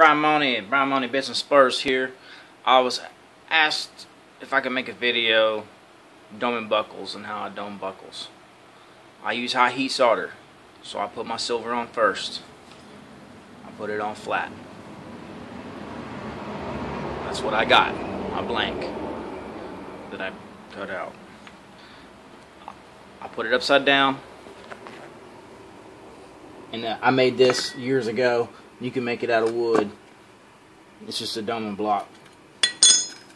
Brian Mauney, Brian Mauney Business Spurs here. I was asked if I could make a video doming buckles and how I dome buckles. I use high heat solder, so I put my silver on first. I put it on flat. That's what I got, a blank that I cut out. I put it upside down, and I made this years ago. You can make it out of wood. It's just a doming block.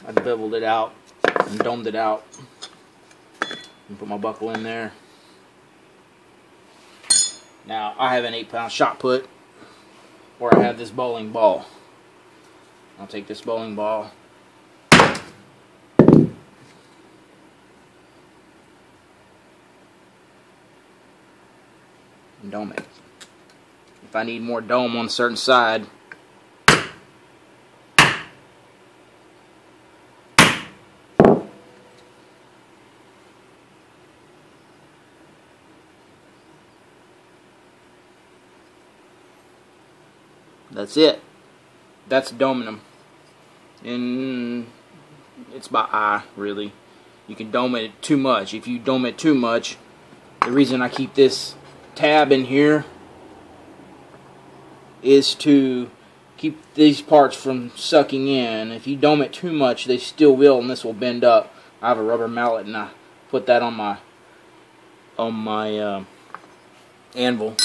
I beveled it out and domed it out. And put my buckle in there. Now I have an eight pound shot put or I have this bowling ball. I'll take this bowling ball and dome it. If I need more dome on a certain side, That's it. That's doming them. And it's by eye, really. You can dome it too much. If you dome it too much, the reason I keep this tab in here is to keep these parts from sucking in. If you dome it too much, they still will, and this will bend up. I have a rubber mallet, and I put that on my on my uh, anvil.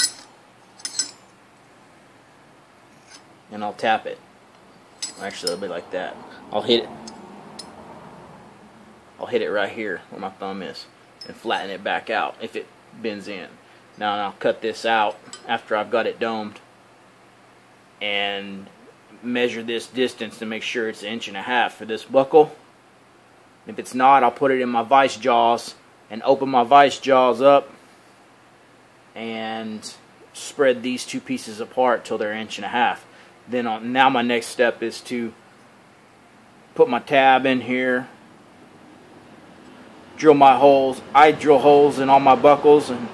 and I'll tap it. Actually, it'll be like that. I'll hit it. I'll hit it right here where my thumb is and flatten it back out if it bends in. Now I'll cut this out after I've got it domed and measure this distance to make sure it's an inch and a half for this buckle. If it's not, I'll put it in my vice jaws and open my vice jaws up and spread these two pieces apart till they're an inch and a half. Then now my next step is to put my tab in here drill my holes. I drill holes in all my buckles and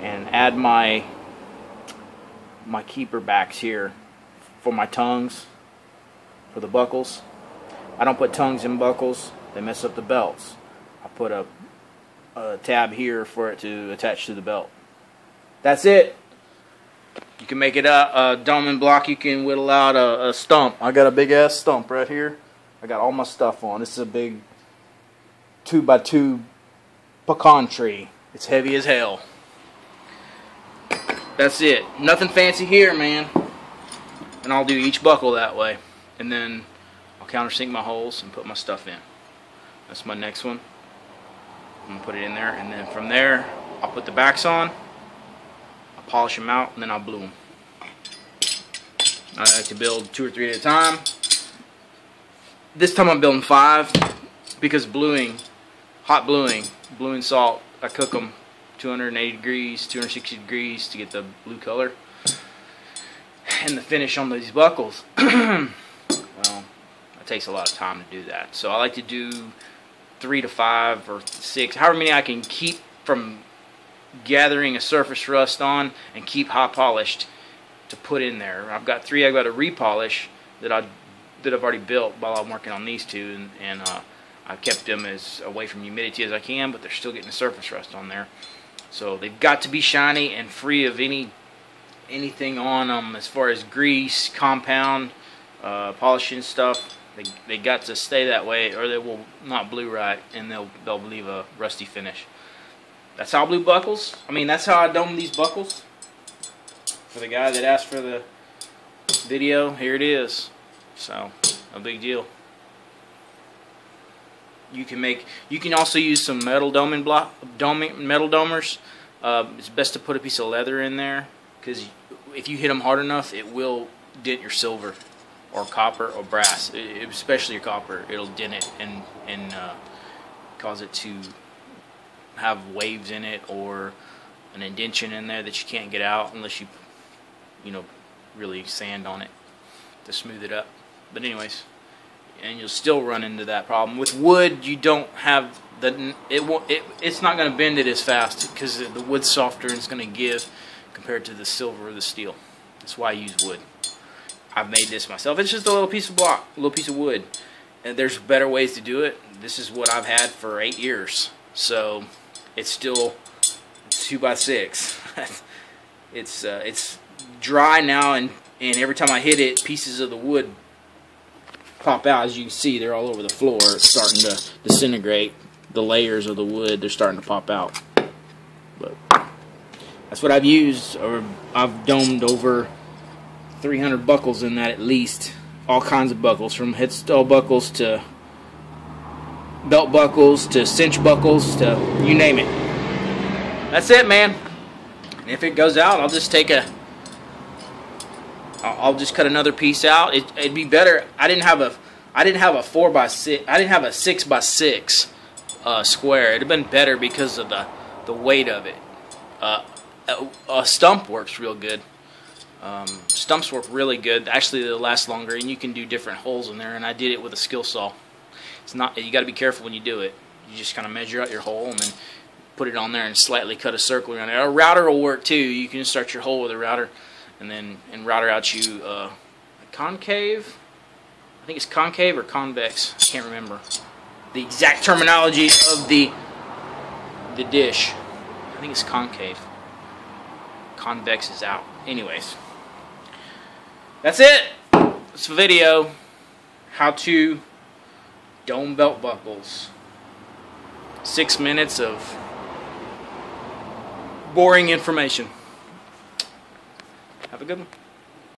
and add my my keeper backs here for my tongues for the buckles I don't put tongues in buckles they mess up the belts I put a, a tab here for it to attach to the belt that's it you can make it a, a doming block. You can whittle out a, a stump. I got a big ass stump right here. I got all my stuff on. This is a big two by two pecan tree. It's heavy as hell. That's it. Nothing fancy here, man. And I'll do each buckle that way. And then I'll countersink my holes and put my stuff in. That's my next one. I'm to put it in there. And then from there, I'll put the backs on I'll polish them out, and then I'll blue them. I like to build two or three at a time. This time I'm building five because bluing, hot bluing, bluing salt, I cook them 280 degrees, 260 degrees to get the blue color. And the finish on these buckles, well, it takes a lot of time to do that. So I like to do three to five or six, however many I can keep from gathering a surface rust on and keep hot polished to put in there. I've got three I've got to repolish that I that I've already built while I'm working on these two and, and uh, I've kept them as away from humidity as I can but they're still getting the surface rust on there. So they've got to be shiny and free of any anything on them as far as grease, compound, uh, polishing stuff. They, they got to stay that way or they will not blue right and they'll, they'll leave a rusty finish. That's how blue buckles. I mean, that's how I dome these buckles. For the guy that asked for the video, here it is. So, no big deal. You can make. You can also use some metal doming block, doming metal domers. Uh, it's best to put a piece of leather in there because if you hit them hard enough, it will dent your silver or copper or brass, especially your copper. It'll dent it and and uh, cause it to have waves in it or an indention in there that you can't get out unless you, you know, really sand on it to smooth it up. But anyways, and you'll still run into that problem. With wood, you don't have the it it, it's not going to bend it as fast because the wood's softer and it's going to give compared to the silver or the steel. That's why I use wood. I've made this myself. It's just a little piece of block, a little piece of wood. And there's better ways to do it. This is what I've had for eight years. So it's still two by six. it's uh, it's dry now, and and every time I hit it, pieces of the wood pop out. As you can see, they're all over the floor. It's starting to disintegrate. The layers of the wood, they're starting to pop out. But that's what I've used, or I've domed over 300 buckles in that at least. All kinds of buckles, from headstall buckles to belt buckles to cinch buckles to you name it. That's it, man. And if it goes out, I'll just take a. I'll just cut another piece out. It, it'd be better. I didn't have a. I didn't have a four by six. I didn't have a six by six uh, square. It'd have been better because of the the weight of it. Uh, a, a stump works real good. Um, stumps work really good. Actually, they last longer, and you can do different holes in there. And I did it with a skill saw. It's not. You got to be careful when you do it. You just kind of measure out your hole and then put it on there and slightly cut a circle around it. A router will work too. You can start your hole with a router, and then and router out you uh, concave. I think it's concave or convex. I can't remember the exact terminology of the the dish. I think it's concave. Convex is out. Anyways, that's it. This video. How to dome belt buckles. Six minutes of boring information. Have a good one.